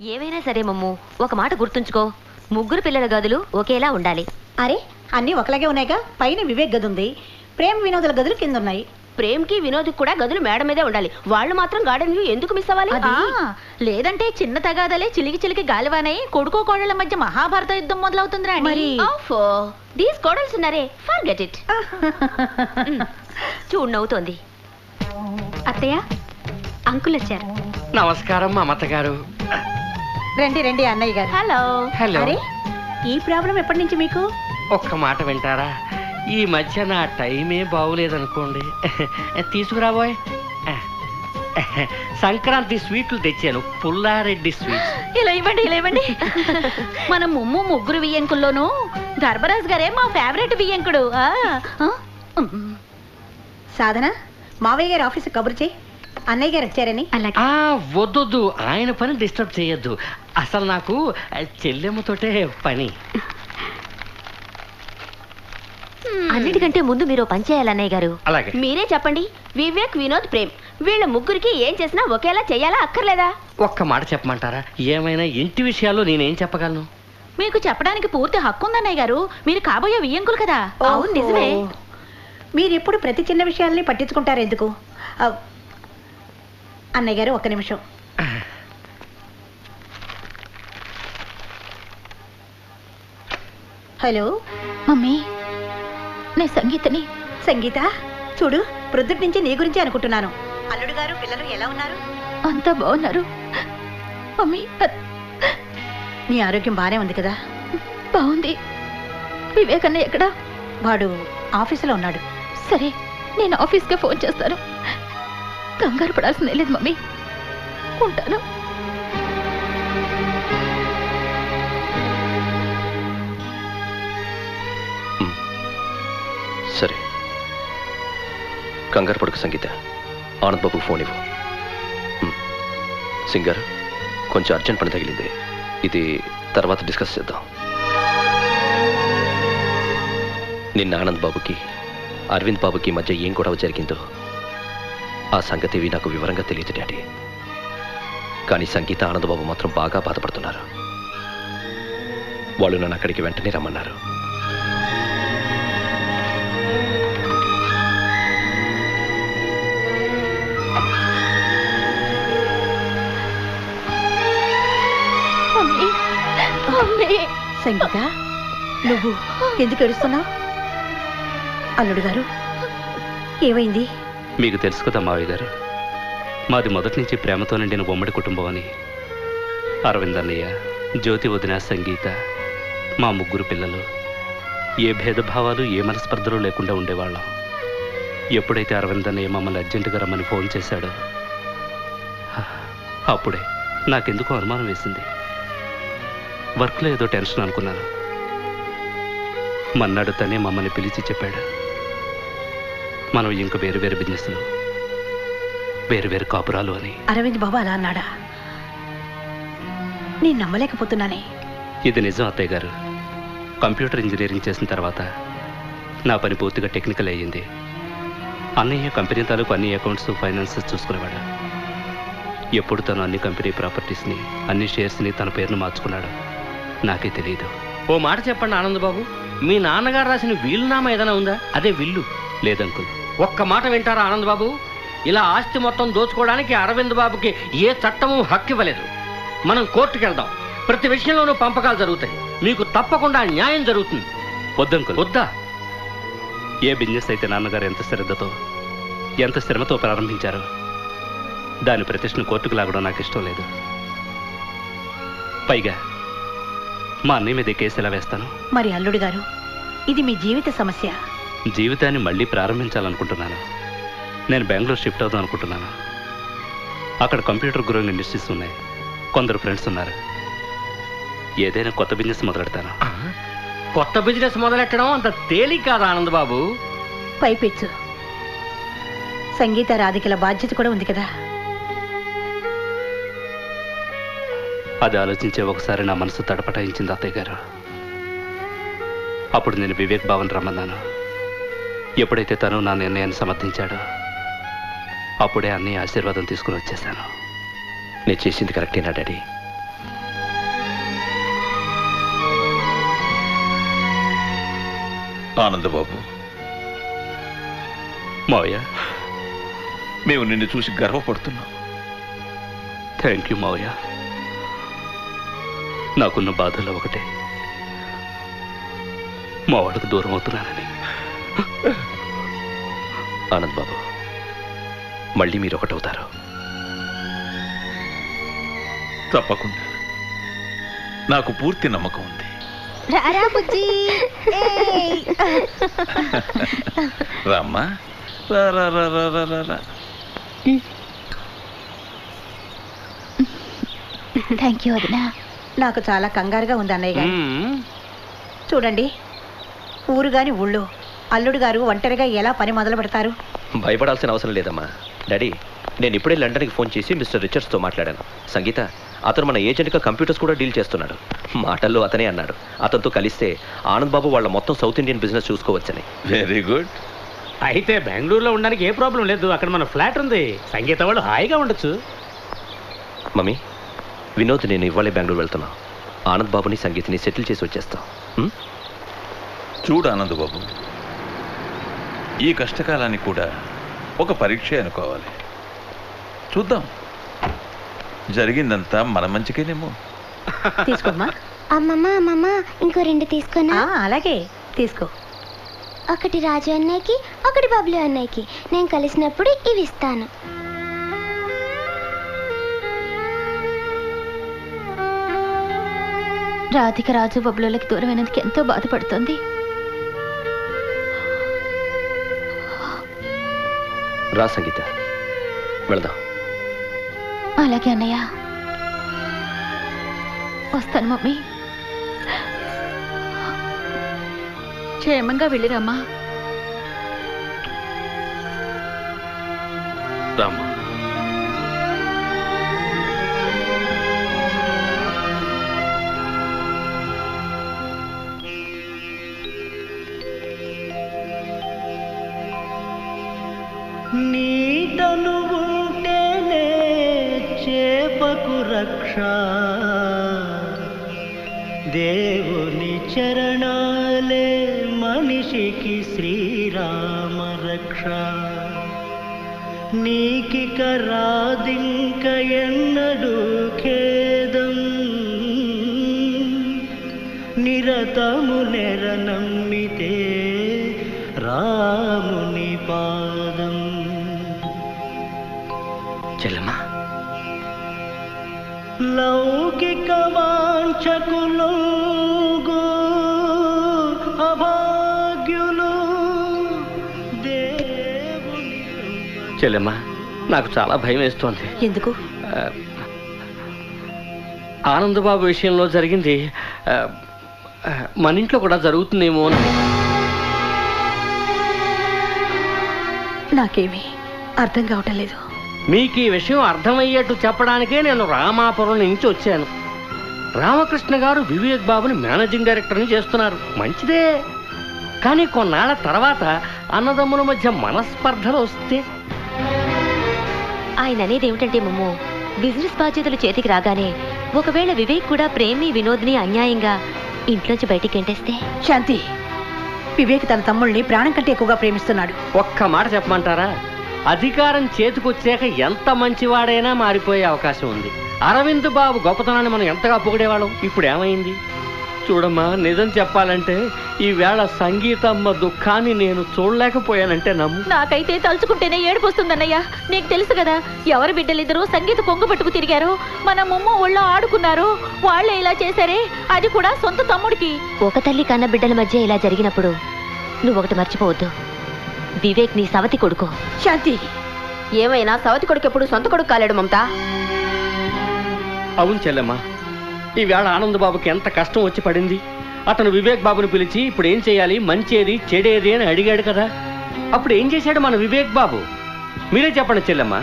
ఏవైనా సరే మమ్ము. ఒక మాట గుర్తుంచుకో. ముగ్గురు పిల్లల గదులు ఒకేలా ఉండాలి. అరే అన్నీ ఒకలాగే ఉన్నాయిగా? పైన వివేక్ గది ఉంది. ప్రేమ వినోదుల గదులు కింద ఉన్నాయి. ప్రేమ్కి వినోద్కి కూడా గదులు మేడ మీదే ఉండాలి. వాళ్ళు మాత్రం గార్డెన్ వ్యూ ఎందుకు మిస్ అవ్వాలి? లేదంటే చిన్న తగాదలే చిలికి చిలికి గాలివానై కొడుకో కోడళ్ళ మధ్య మహాభారత యుద్ధం మొదలవుతుంది రాణి. దీస్ కోడల్స్ ఉన్నారే ఫర్గెట్ ఇట్. చూడు నవ్వుతోంది. అత్తయ్య అంకుల్ వచ్చారు. నమస్కారం మా అమ్మగారు రండి రండి అన్నయ్య గారు. హలో. హలో. అరే ఈ ప్రాబ్లం ఎప్పటి నుంచి మీకు? ఒక్క మాట వింటారా? ఈ మధ్య నా టైమే బాగులేదనుకోండి. తీసుకురాబోయ్ సంక్రాంతి స్వీట్లు తెచ్చాను. పుల్లారెడ్డి స్వీట్స్. ఇలా ఇవ్వండి ఇలా ఇవ్వండి. మన ముమ్ము ముగ్గురు వియ్యంకుల్లోనూ ధర్మరాజు గారే మా ఫేవరెట్ వియ్యంకుడు. సాధన మావయ్య గారి ఆఫీస్ కబురు చేయి. అన్నయ్య గారు వచ్చారని? అలాగే. ఆ వద్దొద్దు. ఆయన పని డిస్టర్బ్ చేయొద్దు. అసలు నాకు చెల్లెమ్మతోటే పని. అన్నిటికంటే ముందు మీరు ఓ పని చేయాలి అన్నయ్య గారు. అలాగే. మీరే చెప్పండి. వివేక్ వినోద్ ప్రేమ్. వీళ్ళ ముగ్గురికి ఏం చేసినా ఒకేలా చేయాలా అక్కర్లేదా? ఒక్క మాట చెప్పమంటారా? ఏమైనా ఇంటి విషయాల్లో నేనేం చెప్పగలను? మీకు చెప్పడానికి పూర్తి హక్కు ఉందన్నయ్య గారు. మీరు కాబోయే వియ్యంకులు కదా. అవును, నిజమే. మీరు ఎప్పుడు ప్రతి చిన్న విషయాల్ని పట్టించుకుంటారు ఎందుకు? ఆ, అన్నయ్య గారు ఒక్క నిమిషం. హలో. మమ్మీ నేను సంగీతని. సంగీత చూడు ప్రొద్దుటి నుంచి నీ గురించి అనుకుంటున్నాను. అల్లుడు గారు పిల్లలు ఎలా ఉన్నారు? అంతా బాగున్నారు. మమ్మీ నీ ఆరోగ్యం బాగానే ఉంది కదా? బాగుంది. వివేకన్న ఎక్కడా? వాడు ఆఫీసులో ఉన్నాడు. సరే నేను ఆఫీస్కే ఫోన్ చేస్తాను. కంగారు పడాల్సిందే లేదు మమ్మీ. ఉంటాను. సరే. కంగారు పడుకు సంగీత. ఆనంద్ బాబుకు ఫోన్ ఇవ్వు. సింగర్ కొంచెం అర్జెంట్ పని తగిలింది. ఇది తర్వాత డిస్కస్ చేద్దాం. నిన్న ఆనంద్ బాబుకి అరవింద్ బాబుకి మధ్య ఏం గొడవ జరిగిందో ఆ సంగతి నాకు వివరంగా తెలియదు డాడీ. కానీ సంగీత ఆనంద్ బాబు మాత్రం బాగా బాధపడుతున్నారు. వాళ్ళు నన్ను అక్కడికి వెంటనే రమ్మన్నారు. సంగీత నువ్వు ఎందుకు ఏడుస్తున్నావు? అల్లుడు గారు ఏమైంది? మీకు తెలుసు కదా మావయ్య గారు. మాది మొదటి నుంచి ప్రేమతో నిండిన ఉమ్మడి కుటుంబం అని. అరవింద్ అన్నయ్య జ్యోతి వదిన సంగీత మా ముగ్గురు పిల్లలు. ఏ భేదభావాలు ఏ మనస్పర్ధలు లేకుండా ఉండేవాళ్ళం. ఎప్పుడైతే అరవింద్ అన్నయ్య మమ్మల్ని అర్జెంటుగా రమ్మని ఫోన్ చేశాడో అప్పుడే నాకెందుకో అనుమానం వేసింది. వర్క్లో ఏదో టెన్షన్ అనుకున్నాను. మన్నాడు తనే మమ్మల్ని పిలిచి చెప్పాడు. మనం ఇంక వేరు వేరు బిజినెస్లు వేరు వేరు కాపురాలు అని. అరవింద్ బాబు అలా అన్నాడా? నేను నమ్మలేకపోతున్నానే. ఇది నిజం అత్తయ్య గారు. కంప్యూటర్ ఇంజనీరింగ్ చేసిన తర్వాత నా పని పూర్తిగా టెక్నికల్ అయ్యింది. అన్నయ్య కంపెనీ తాలూకు అన్ని అకౌంట్స్ ఫైనాన్సెస్ చూసుకునేవాడు. ఎప్పుడు తను అన్ని కంపెనీ ప్రాపర్టీస్ని అన్ని షేర్స్ని తన పేరును మార్చుకున్నాడు నాకే తెలియదు ఓ మాట చెప్పండి ఆనంద్ బాబు మీ నాన్నగారు రాసిన వీలునామా ఏదైనా ఉందా? అదే విల్లు. లేదంకుల్. ఒక్క మాట వింటారా ఆనంద్ బాబు ఇలా ఆస్తి మొత్తం దోచుకోవడానికి అరవింద్ బాబుకి ఏ చట్టము హక్కు ఇవ్వలేదు. మనం కోర్టుకు వెళ్దాం ప్రతి విషయంలోనూ పంపకాలు జరుగుతాయి. మీకు తప్పకుండా న్యాయం జరుగుతుంది. వద్దంకుల్. వద్దా? ఏ బిజినెస్ అయితే నాన్నగారు ఎంత శ్రద్ధతో ఎంత శ్రమతో ప్రారంభించారో దాని ప్రతిష్టను కోర్టుకు లాగడం నాకు ఇష్టం లేదు. పైగా మా అన్నయ్య మీద కేసు ఎలా వేస్తాను? మరి అల్లుడు గారు ఇది మీ జీవిత సమస్య. జీవితాన్ని మళ్ళీ ప్రారంభించాలనుకుంటున్నాను? నేను బెంగళూరు షిఫ్ట్ అవుదాం అనుకుంటున్నాను? అక్కడ కంప్యూటర్ గ్రోయింగ్ ఇండస్ట్రీస్ ఉన్నాయి. కొందరు ఫ్రెండ్స్ ఉన్నారు. ఏదైనా కొత్త బిజినెస్ మొదలెడతాను? కొత్త బిజినెస్ మొదలెట్టడం అంత తేలిక కాదు ఆనంద్ బాబు. పైపెచ్చు. సంగీత రాధికల బాధ్యత కూడా ఉంది కదా. అది ఆలోచించే ఒకసారి నా మనసు తడపటాయించింది అత్తయ్య గారు. అప్పుడు నేను వివేక్ భావన్ రమ్మన్నాను. ఎప్పుడైతే తను నా నిర్ణయాన్ని సమర్థించాడో అప్పుడే అన్ని ఆశీర్వాదం తీసుకుని వచ్చేసాను నేను చేసింది కరెక్టేనా డాడీ. ఆనందబాబు. మావయ్య. మేము నిన్ను చూసి గర్వపడుతున్నాం. థ్యాంక్ యూ మావయ్య. నాకున్న బాధలు ఒకటే. మావాడకు దూరం అవుతున్నానని. ఆనంద్ బాబు మళ్ళీ మీరు ఒకటవుతారు. తప్పకుండా. నాకు పూర్తి నమ్మకం ఉంది. రారా బుజ్జి. రామ్మా. రా రా రా రా రా రా రా. థ్యాంక్ యూ వదినా నాకు చాలా కంగారుగా ఉంది అన్నయ్య గారు. చూడండి ఊరు గాని ఊళ్ళో అల్లుడు గారు ఒంటరిగా ఎలా పని మొదలు పెడతారు? భయపడాల్సిన అవసరం లేదమ్మా. డాడీ నేను ఇప్పుడే లండన్కి ఫోన్ చేసి మిస్టర్ రిచర్డ్స్తో మాట్లాడాను. సంగీత అతను మన ఏజెంట్గా కంప్యూటర్స్ కూడా డీల్ చేస్తున్నాడు. మాటల్లో అతనే అన్నాడు. అతనితో కలిస్తే ఆనంద్ బాబు వాళ్ళ మొత్తం సౌత్ ఇండియన్ బిజినెస్ చూసుకోవచ్చని. వెరీ గుడ్ అయితే బెంగళూరులో ఉండడానికి ఏ ప్రాబ్లం లేదు. అక్కడ మన ఫ్లాట్ ఉంది. సంగీత వాళ్ళు హాయిగా ఉండొచ్చు. మమ్మీ వినోద్ నేను ఇవాళే బెంగళూరు వెళ్తున్నా. ఆనంద్ బాబుని సంగీత్ని సెటిల్ చేసి వచ్చేస్తాం? చూడు ఆనందబాబు ఈ కష్టకాలాన్ని కూడా ఒక పరీక్ష అనుకోవాలి. చూద్దాం. జరిగిందంతా మన మంచికేనేమో. తీసుకోమ్మా అమ్మమ్మ అమ్మమ్మ ఇంకో రెండు తీసుకున్నా ఆ, అలాగే. తీసుకో. ఒకటి రాజు అన్నయ్యకి ఒకటి బబ్లు అన్నయ్యకి. నేను కలిసినప్పుడు ఇవి ఇస్తాను. రాధిక రాజు బొబ్బులకి దూరమైనందుకు ఎంతో బాధపడుతుంది. రా సంగీత. వెళదాం. అలాగే అన్నయ్య. వస్తాను మమ్మీ. క్షేమంగా వెళ్ళిరమ్మా. రామ్మా. రక్ష. దేవుని చరణాలే మనిషికి శ్రీరామ రక్ష. నీకిక రాదింక ఎన్నడు ఖేదం. నిరతము నెర నమ్మితే రాముని పాదం. చెల్లమా లౌకిక వాంఛకులు అభాగ్యులు దేవుని చెల్లెమ్మా నాకు చాలా భయం వేస్తోంది. ఎందుకు? ఆనందబాబు విషయంలో జరిగింది ఆ, ఆ, మన ఇంట్లో కూడా జరుగుతుందేమో అని. నాకేమీ అర్థం కావటం లేదు. మీకు ఈ విషయం అర్థమయ్యేట్టు చెప్పడానికే నేను రామాపురం నుంచి వచ్చాను. రామకృష్ణ గారు వివేక్ బాబుని మేనేజింగ్ డైరెక్టర్ని చేస్తున్నారు. మంచిదే. కానీ కొన్నాళ్ళ తర్వాత అన్నదమ్ముల మధ్య మనస్పర్ధలు వస్తే? ఆయన అనేది ఏమిటంటే మమ్ము బిజినెస్ బాధ్యతలు చేతికి రాగానే ఒకవేళ వివేక్ కూడా ప్రేమి వినోద్ని అన్యాయంగా ఇంట్లోంచి బయటికి గెంటేస్తే శాంతి వివేక్ తన తమ్ముళ్ళని ప్రాణం కంటే ఎక్కువగా ప్రేమిస్తున్నాడు. ఒక్క మాట చెప్పమంటారా? అధికారం చేతికొచ్చాక ఎంత మంచివాడైనా మారిపోయే అవకాశం ఉంది. అరవింద్ బాబు గొప్పతనాన్ని మనం ఎంతగా పొగిడేవాళ్ళం? ఇప్పుడు ఏమైంది? చూడమ్మా నిజం చెప్పాలంటే ఈ వేళ సంగీతమ్మ దుఃఖాన్ని నేను చూడలేకపోయానంటే నమ్ము. నాకైతే తలుచుకుంటేనే ఏడుపు వస్తుందన్నయ్య నీకు తెలుసు కదా ఎవరి బిడ్డలిద్దరూ సంగీత కొంగు పట్టుకు తిరిగారు? మన ముమ్మ ఒళ్ళో ఆడుకున్నారు. వాళ్ళే ఇలా చేశారే? అది కూడా సొంత తమ్ముడికి. ఒక తల్లి కన్న బిడ్డల మధ్య ఇలా జరిగినప్పుడు నువ్వు ఒకటి మర్చిపోవద్దు. వివేక్ నీ సవతి కొడుకు. శాంతి. ఏమైనా సవతి కొడుకు ఎప్పుడు సొంత కొడుకు కాలేడు మమతా? అవును చెల్లెమ్మా ఈ వేళ ఆనందబాబుకి ఎంత కష్టం వచ్చి పడింది. అతను వివేక్ బాబుని పిలిచి ఇప్పుడు ఏం చేయాలి మంచేది చెడేది అని అడిగాడు కదా. అప్పుడు ఏం చేశాడు మన వివేక్ బాబు? మీరే చెప్పండి చెల్లెమ్మా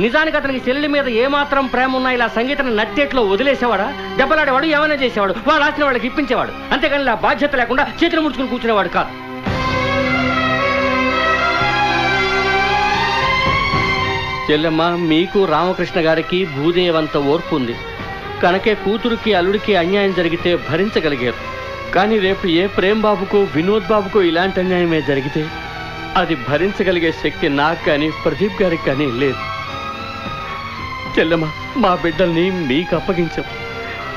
నిజానికి అతనికి చెల్లెలి మీద ఏమాత్రం ప్రేమ ఉన్నా ఇలా సంగీతం నట్టేట్లో వదిలేసేవాడా? దెబ్బలాడేవాడు ఏమైనా చేసేవాడు వాళ్ళు ఆసిన వాళ్ళకి ఇప్పించేవాడు. అంతేగాని ఇలా బాధ్యత లేకుండా చేతులు ముడుచుకుని కూర్చునేవాడు కాదు. చెల్లెమ్మ మీకు రామకృష్ణ గారికి భూదేవంత ఓర్పు ఉంది కనుకే కూతురికి అల్లుడికి అన్యాయం జరిగితే భరించగలిగారు. కానీ రేపు ఏ ప్రేమ్ బాబుకు వినోద్ బాబుకు ఇలాంటి అన్యాయమే జరిగితే అది భరించగలిగే శక్తి నాకు కానీ ప్రదీప్ గారికి కానీ లేదు. చెల్లెమ్మ మా బిడ్డల్ని మీకు అప్పగించాం.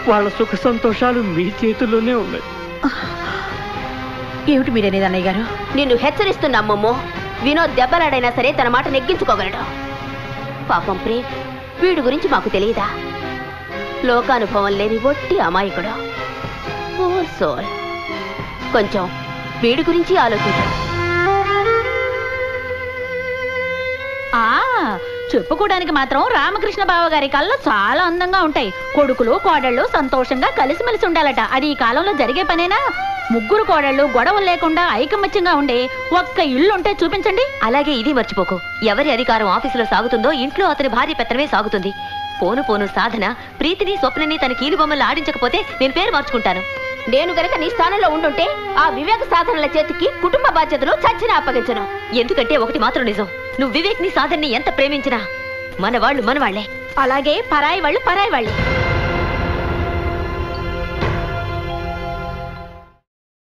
వాళ్ళ సుఖ సంతోషాలు మీ చేతుల్లోనే ఉన్నాయి. ఏమిటి మీరనేది అన్నయ్య గారు? నిన్ను హెచ్చరిస్తున్నామ్మమ్మో వినోద్ దెబ్బలాడైనా సరే తన మాట నెగ్గించుకోగలడు. పాపం ప్రేమ్ వీడి గురించి మాకు తెలియదా? లోకానుభవం లేని ఒట్టి అమాయకుడు. కొంచెం వీడి గురించి ఆలోచించు ఆ చెప్పుకోవడానికి మాత్రం రామకృష్ణ బావ గారి కళ్ళు చాలా అందంగా ఉంటాయి. కొడుకులు కోడళ్ళు సంతోషంగా కలిసిమెలిసి ఉండాలట. అది ఈ కాలంలో జరిగే పనేనా? ముగ్గురు కోడళ్ళు గొడవలు లేకుండా ఐకమత్యంగా ఉండే ఒక్క ఇల్లు ఉంటే చూపించండి. అలాగే ఇది మర్చిపోకు. ఎవరి అధికారం ఆఫీసులో సాగుతుందో ఇంట్లో అతని భార్య పెత్తనమే సాగుతుంది. పోను పోను సాధన ప్రీతిని స్వప్నని తన కీలు బొమ్మలు ఆడించకపోతే నేను పేరు మార్చుకుంటాను. నేను గనక నీ స్థానంలో ఉండుంటే ఆ వివేక సాధనల చేతికి కుటుంబ బాధ్యతలు చచ్చిన అప్పగించను. ఎందుకంటే ఒకటి మాత్రం నిజం. నువ్వు వివేక్ని సాధన్ని ఎంత ప్రేమించినా మన వాళ్ళు మన వాళ్ళే అలాగే పరాయి వాళ్ళు పరాయి వాళ్ళే.